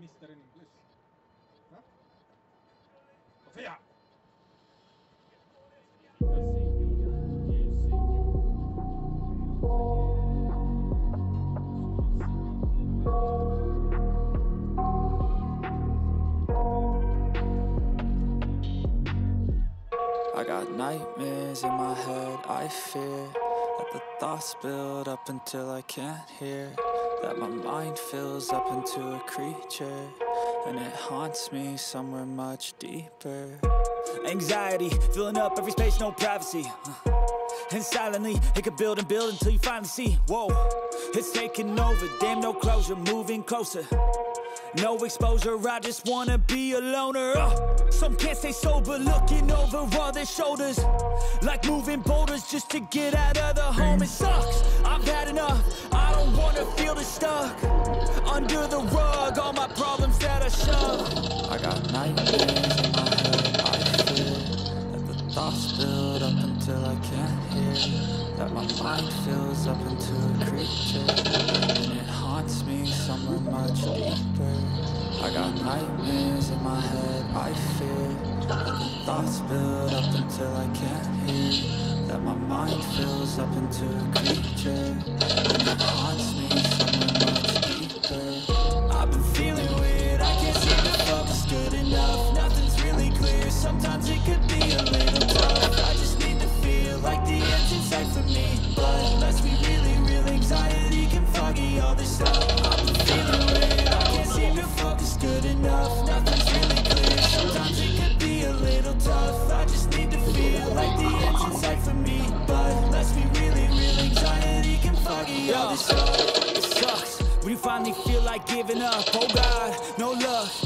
mister in English? Huh? I got nightmares in my head, I fear That the thoughts build up until I can't hear That my mind fills up into a creature And it haunts me somewhere much deeper Anxiety, filling up every space, no privacy. Uh, And silently, it could build and build until you finally see. Whoa, it's taking over, damn, no closure, moving closer. No exposure, I just wanna be a loner. Uh, some can't stay sober, looking over all their shoulders. Like moving boulders just to get out of the home. It sucks, I've had enough. I don't wanna feel the stuck. Under the rug, all my problems that I shove. I got nightmares in my head, I fear That the thoughts build up until I can't hear. That my mind fills up into a creature. And it haunts me somewhere much deeper. I got nightmares in my head, I fear That the thoughts build up until I can't hear That my mind fills up into a creature. And it haunts me all this sucks. When you finally feel like giving up, oh God, no luck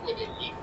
Puede ir.